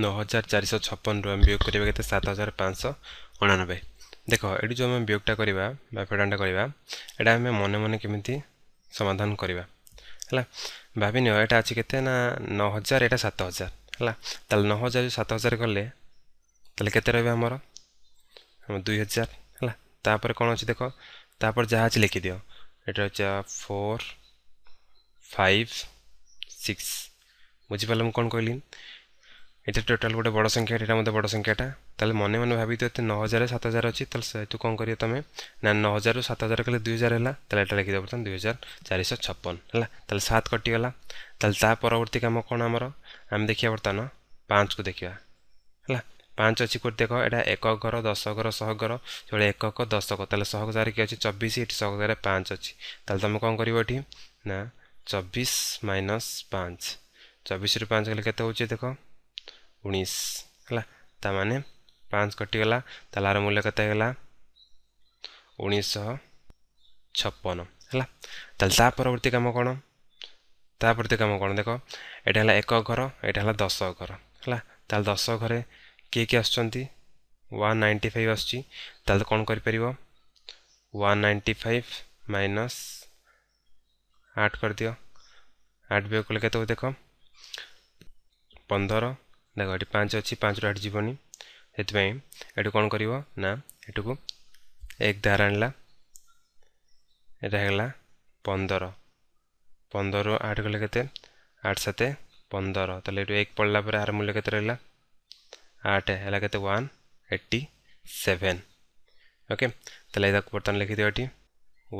ନଅ ହଜାର ଚାରିଶହ ଛପନରୁ ଆମେ ବିୟୋଗ କରିବା କେତେ ସାତ ହଜାର ପାଞ୍ଚଶହ ଅଣାନବେ ଦେଖ ଏଠି ଯେଉଁ ଆମେ ବିୟୋଗଟା କରିବା ବା ଫେଡ଼ାଣଟା କରିବା ଏଇଟା ଆମେ ମନେ ମନେ କେମିତି ସମାଧାନ କରିବା ହେଲା ଭାବିନିଅ ଏଇଟା ଅଛି କେତେ ନା ନଅ ହଜାର ଏଇଟା ସାତ ହଜାର ହେଲା ତାହେଲେ ନଅ ହଜାର ସାତ ହଜାର କଲେ ତାହେଲେ କେତେ ରହିବ ଆମର ଦୁଇ ହଜାର ହେଲା ତାପରେ କ'ଣ ଅଛି ଦେଖ ତାପରେ ଯାହା ଅଛି ଲେଖିଦିଅ ଏଇଟା ହେଉଛି ଫୋର୍ ଫାଇଭ୍ ସିକ୍ସ ବୁଝିପାରିଲେ ମୁଁ କ'ଣ କହିଲି এটা টোটাল গোটে বড় সংখ্যাটা এটা মধ্যে বড় সংখ্যাটা তাহলে মনে মনে ভাবি তো এতে ন হাজার সাত হাজার অছি তাহলে সেহেতু কম করিও তুমি না ন হাজার সাত হাজার কলে দুই হাজার হল তাহলে এটা লিখিদেব বর্তমান দুই হাজার চারিশ ছপন হল তাহলে সাত কটিগলা তাহলে তা পরবর্তী কাম কোণ আমার আমি দেখিবা বর্তমান পাঁচকু দেখিবা হল পাঁচ ଅଛି କେଉଁଠି ଦେଖ ଏଇଟା ଏକ ଘର ଦଶ ଘର ଶହ ଘର ଯେଉଁଟା ଏକକ ଦଶକ ତାହେଲେ ଶହ ହଜାର କି ଅଛି ଚବିଶ ଏଠି ଶହ ହଜାର ପାଞ୍ଚ ଅଛି ତାହେଲେ ତୁମେ କ'ଣ କରିବ ଏଠି ନା ଚବିଶ ମାଇନସ୍ ପାଞ୍ଚ ଚବିଶରୁ ପାଞ୍ଚ ଗଲେ କେତେ ହେଉଛି ଦେଖ ଉଣେଇଶ ହେଲା ତା'ମାନେ ପାଞ୍ଚ କଟିଗଲା ତାହେଲେ ଆର ମୂଲ୍ୟ କେତେ ହେଲା ଉଣେଇଶହ ଛପନ ହେଲା ତାହେଲେ ତା ପରବର୍ତ୍ତୀ କାମ କ'ଣ ତା ପରବର୍ତ୍ତୀ କାମ କ'ଣ ଦେଖ ଏଇଟା ହେଲା ଏକ ଘର ଏଇଟା ହେଲା ଦଶ ଘର ହେଲା ତାହେଲେ ଦଶ ଘରେ କିଏ କିଏ ଆସୁଛନ୍ତି ୱାନ୍ ନାଇଣ୍ଟି ଫାଇଭ୍ ଆସୁଛି ତାହେଲେ କ'ଣ କରିପାରିବ ୱାନ୍ ନାଇଣ୍ଟି ଫାଇଭ୍ ମାଇନସ୍ ଆଠ କରିଦିଅ ଆଠ ବିୟୋଗ କଲେ କେତେ ଦେଖ ପନ୍ଦର ଦେଖ ଏଠି ପାଞ୍ଚ ଅଛି ପାଞ୍ଚରୁ ଆଠ ଯିବନି ସେଥିପାଇଁ ଏଠୁ କ'ଣ କରିବ ନା ଏଠୁକୁ ଏକ ଧାର ଆଣିଲା ଏଇଟା ହେଇଗଲା ପନ୍ଦର ପନ୍ଦରରୁ ଆଠ ଗଲେ କେତେ ଆଠ ସାତ ପନ୍ଦର ତାହେଲେ ଏଠୁ ଏକ ପଡ଼ିଲା ପରେ ଆର ମୂଲ୍ୟ କେତେ ରହିଲା ଆଠ ହେଲା କେତେ ୱାନ୍ ଏଇଟି ସେଭେନ୍ ଓକେ ତାହେଲେ ଏଇଟାକୁ ବର୍ତ୍ତମାନ ଲେଖିଦିଅ ଏଠି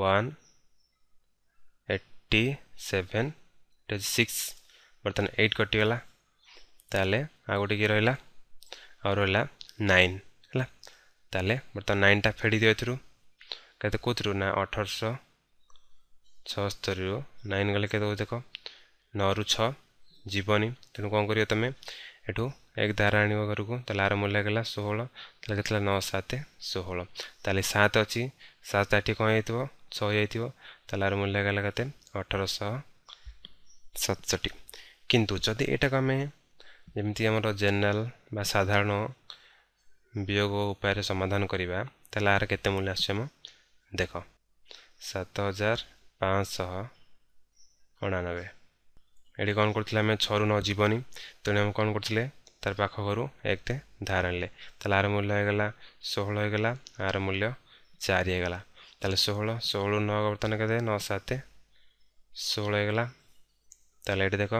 ୱାନ୍ ଏଇଟି ସେଭେନ୍ ଏଇଟା ହେଉଛି ସିକ୍ସ ବର୍ତ୍ତମାନ ଏଇଟ୍ କଟିଗଲା ତାହେଲେ ଆଉ ଗୋଟେ କିଏ ରହିଲା ଆଉ ରହିଲା ନାଇନ୍ ହେଲା ତାହେଲେ ବର୍ତ୍ତମାନ ନାଇନ୍ଟା ଫେଡ଼ି ଦିଅ ଏଥିରୁ କେତେ କେଉଁଥିରୁ ନା ଅଠରଶହ ଛଅସ୍ତରୀରୁ ନାଇନ୍ ଗଲେ କେତେ ହେଉଛି ଦେଖ ନଅରୁ ଛଅ ଯିବନି ତେଣୁ କ'ଣ କରିବ ତୁମେ ଏଠୁ ଏକ ଧାରା ଆଣିବ ଘରକୁ ତାହେଲେ ଆର ମୂଲ୍ୟ ହେଲା ଷୋହଳ ତାହେଲେ କେତେ ନଅ ସାତ ଷୋହଳ ତାହେଲେ ସାତ ଅଛି ସାତ ଏଠି କ'ଣ ହେଇଥିବ ଛଅ ହେଇଥିବ ତାହେଲେ ଆର ମୂଲ୍ୟ ହେଲା କେତେ ଅଠରଶହ ସତଷଠି କିନ୍ତୁ ଯଦି ଏଇଟାକୁ ଆମେ ଯେମିତି ଆମର ଜେନେରାଲ ବା ସାଧାରଣ ବିୟୋଗ ଉପାୟରେ ସମାଧାନ କରିବା ତାହେଲେ ଆର କେତେ ମୂଲ୍ୟ ଆସୁଛି ମୁଁ ଦେଖ ସାତ ହଜାର ପାଞ୍ଚଶହ ଅଣାନବେ ଏଠି କ'ଣ କରୁଥିଲେ ଆମେ ଛଅରୁ ନ ଯିବନି ତେଣୁ ଆମେ କ'ଣ କରୁଥିଲେ ତାର ପାଖ ଘରୁ ଏକଟେ ଧାର ଆଣିଲେ ତାହେଲେ ଆର ମୂଲ୍ୟ ହୋଇଗଲା ଷୋହଳ ହୋଇଗଲା ଆର ମୂଲ୍ୟ ଚାରି ହୋଇଗଲା ତାହେଲେ ଷୋହଳ ଷୋହଳ ନଅ ବର୍ତ୍ତମାନ କେତେ ନଅ ସାତ ଷୋହଳ ହୋଇଗଲା ତାହେଲେ ଏଠି ଦେଖ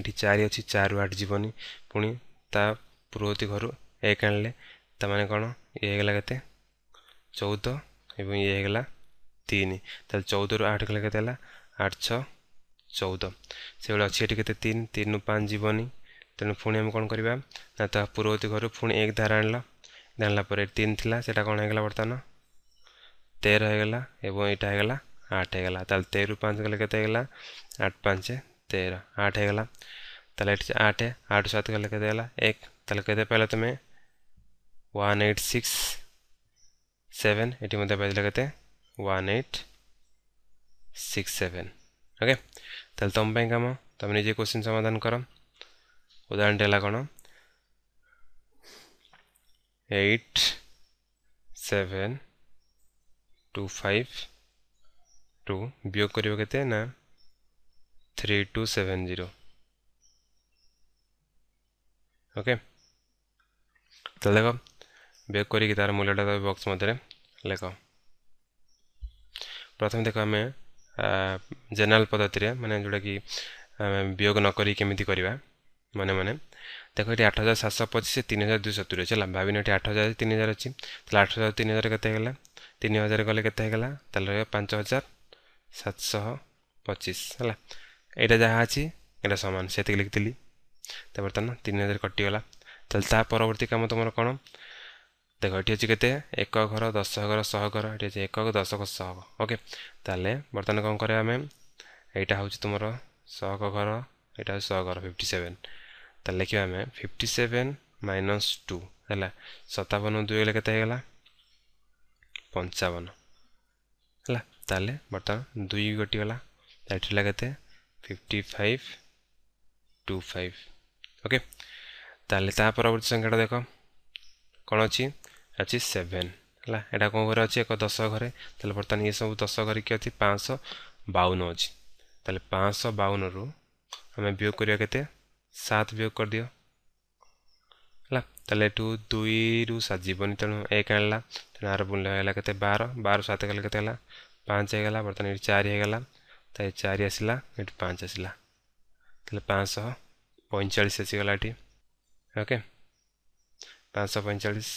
ଏଠି ଚାରି ଅଛି ଚାରିରୁ ଆଠ ଯିବନି ପୁଣି ତା ପୂର୍ବବର୍ତ୍ତୀ ଘରୁ ଏକ ଆଣିଲେ ତା'ମାନେ କ'ଣ ଇଏ ହେଇଗଲା କେତେ ଚଉଦ ଏବଂ ଇଏ ହେଇଗଲା ତିନି ତାହେଲେ ଚଉଦରୁ ଆଠ ଗଲେ କେତେ ହେଲା ଆଠ ଛଅ ଚଉଦ ସେଭଳି ଅଛି ଏଠି କେତେ ତିନି ତିନିରୁ ପାଞ୍ଚ ଯିବନି ତେଣୁ ପୁଣି ଆମେ କ'ଣ କରିବା ନା ତା ପୂର୍ବବର୍ତ୍ତୀ ଘରୁ ପୁଣି ଏକ ଧାର ଆଣିଲା ଜାଣିଲା ପରେ ତିନି ଥିଲା ସେଇଟା କ'ଣ ହେଇଗଲା ବର୍ତ୍ତମାନ ତେର ହେଇଗଲା ଏବଂ ଏଇଟା ହେଇଗଲା ଆଠ ହେଇଗଲା ତାହେଲେ ତେରରୁ ପାଞ୍ଚ ଗଲେ କେତେ ହେଇଗଲା ଆଠ ପାଞ୍ଚ तेरह आठ है गला तले आठ है आठ सात गल कहते गला एक तले कहते पहले तुम्हें one eight six seven eighty मध्य पहले कहते one eight six seven okay ତାହେଲେ ତୁମ ପାଇଁ କାମ ତୁମେ ନିଜେ କୋଶ୍ଚିନ୍ ସମାଧାନ କର ଉଦାହରଣଟି ହେଲା କ'ଣ eight seven two five two ବିୟୋଗ କରିବ 3270 ওকে তাহলে দেখো বেক করি তার মূল্যটা তবে বক্স মধ্যে লেখ প্রথমে দেখো আমি জেনারেল পদ্ধতিরে মানে যেটা কি বিয়োগ নকরি কেমিতি করা মনে মনে দেখো এটি আট হাজার সাতশো পঁচিশ তিন হাজার দুই সতুরি আছে ভাবিন এটি আট হাজার তিন হাজার অছি তাহলে আট হাজার তিন হাজার কেতে হয়ে তিন হাজার গেলে কেতে হয়ে তাহলে পাঁচ হাজার সাতশহ পঁচিশ হ্যাঁ ଏଇଟା ଯାହା ଅଛି ଏଇଟା ସମାନ ସେତିକି ଲେଖିଥିଲି ତ ବର୍ତ୍ତମାନ ତିନି ହଜାର କଟିଗଲା ତାହେଲେ ତା ପରବର୍ତ୍ତୀ କାମ ତୁମର କ'ଣ ଦେଖ ଏଠି ଅଛି କେତେ ଏକ ଘର ଦଶ ଘର ଶହ ଘର ଏଠି ଅଛି ଏକ ଦଶ ଶହ ଓକେ ତାହେଲେ ବର୍ତ୍ତମାନ କ'ଣ କରିବା ଆମେ ଏଇଟା ହେଉଛି ତୁମର ଶହ ଘର ଏଇଟା ହେଉଛି ଶହ ଘର ଫିଫ୍ଟି ସେଭେନ୍ ତାହେଲେ ଲେଖିବା ଆମେ ଫିଫ୍ଟି ସେଭେନ୍ ମାଇନସ୍ ଟୁ ହେଲା ସତାବନ ଦୁଇ ହେଲେ କେତେ ହେଇଗଲା ପଞ୍ଚାବନ ହେଲା ତାହେଲେ ବର୍ତ୍ତମାନ ଦୁଇ କଟିଗଲା ଏଠି ହେଲା କେତେ 5525 ओके তাহলে তা পরবর্তী সংখ্যাটা দেখো কোন আছে আছে 7 ହେଲା ଏଇଟା କ'ଣ ଘରେ ଅଛି ଏକ ଦଶ ଘରେ ତାହେଲେ ବର୍ତ୍ତମାନ ଇଏ ସବୁ ଦଶ ଘରେ କି ଅଛି ପାଞ୍ଚଶହ ବାଉନ ଅଛି ତାହେଲେ ପାଞ୍ଚଶହ ବାଉନରୁ ଆମେ ବିୟୋଗ କରିବା କେତେ ସାତ ବିୟୋଗ କରିଦିଅ ହେଲା ତାହେଲେ ଏଠୁ ଦୁଇରୁ ସାତ ଯିବନି ତେଣୁ ଏକ ଆଣିଲା ତେଣୁ ଆର ମୂଲ୍ୟ ହେଲା କେତେ ବାର ବାର ସାତ ଗଲେ କେତେ ହେଲା ପାଞ୍ଚ ହେଇଗଲା ବର୍ତ୍ତମାନ ଏଠି ଚାରି ହେଇଗଲା ये चार आसला ये पाँच आसला पाँच पैंचाश आसगला ओके पाँच पैंचाश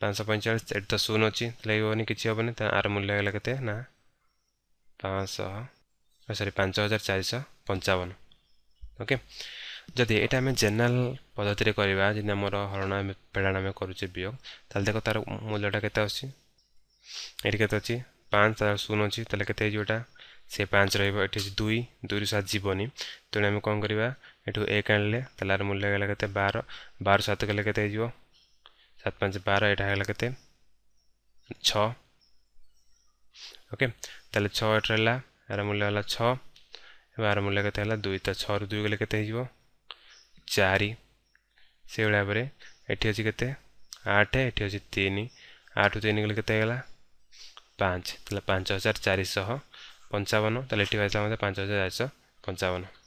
पाँच पैंचाश तो शून अच्छी हेनी किसी हेन आर मूल्य गला के पाँच सरी पाँच हजार चार शह पंचावन ओके जदि ये आम जेनेल पद्धति करवा जी हरण पेड़ आम करुचे वियोग देख तार मूल्यटा के पाँच शून्य अच्छी कत होटा से पाँच रोटी अच्छे दुई दुई सात जीवन तेनाली आम कौन करवा यू एक आर मूल्य गला कैसे बार बार सत कले कत सत पाँच बार यहाँ गला कैसे छ ओके यार मूल्य छ छार मूल्य कैसे दुई तो छु दुई गले कत चार से भाव में ये अच्छे के आठ ये तीन आठ तीन गले कत पाँच त्यसलाई पाँच हजार त्यसलाई पन्चाउन त पाँच हजार सय पचाव